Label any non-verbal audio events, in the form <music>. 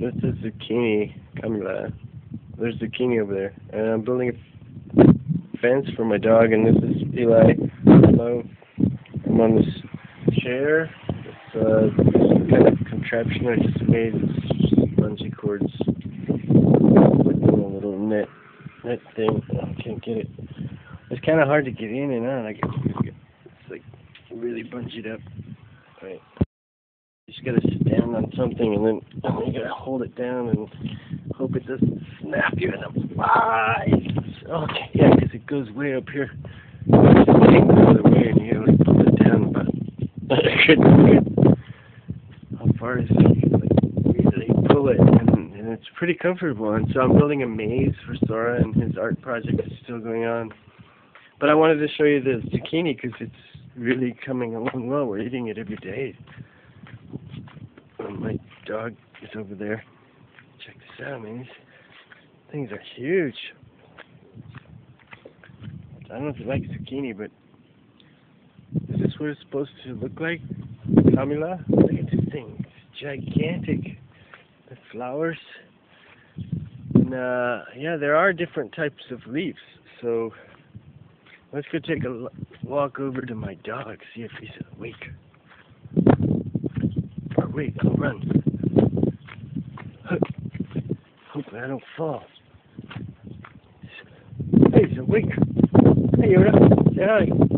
This is zucchini. Camila. There's zucchini over there. And I'm building a fence for my dog, and this is Eli. Hello. I'm on this chair. It's uh, this kind of contraption I just made. It's bungee cords. Like a little net, net thing. Oh, I can't get it. It's kind of hard to get in and out. I guess it's like really bungeed up. Right. Just gotta stand on something and then, then <coughs> you gotta hold it down and hope it doesn't snap you in the eyes. Okay, yeah, 'cause it goes way up here. Just the other way and you gotta pull it down, <laughs> it. How far is it? Like, really pull it, and, and it's pretty comfortable. And so I'm building a maze for Sora, and his art project is still going on. But I wanted to show you the zucchini because it's really coming along well. We're eating it every day. My dog is over there. Check this out, man. These things are huge. I don't know if you like zucchini, but is this what it's supposed to look like? Camila? Look at this thing. It's gigantic. The flowers. And, uh, yeah, there are different types of leaves. So let's go take a walk over to my dog, see if he's awake. Or wait, I'll run. Hopefully I don't fall. Hey, awake. Hey, you're up. Say hi.